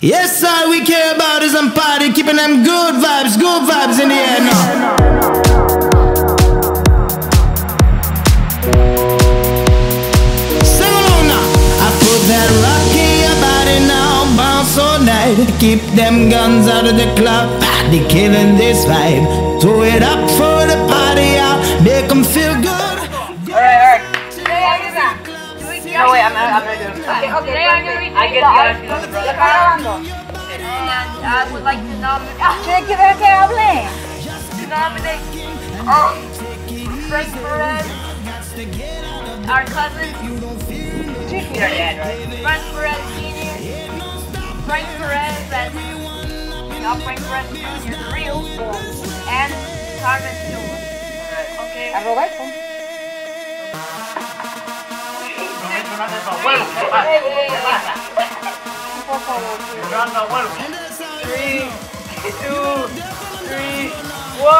Yes, all we care about is some party, keeping them good vibes, good vibes in the air now. Sing along now. I put that rock in your body now, bounce all night. Keep them guns out of the club, they killing this vibe. Throw it up for the party out, make them feel good. No, wait, I'm not, I'm not doing Okay, okay. Today I'm gonna be I get the the artist of the brother. And I would like to nominate, ¿Quieres que vea que hable? to nominate, um, Frank Perez, our cousin, right? Frank Perez Senior, Frank Perez and, not Frank Perez the real, and Carmen Stewart. Okay. A Roberto. Favor. Three, two, three, one.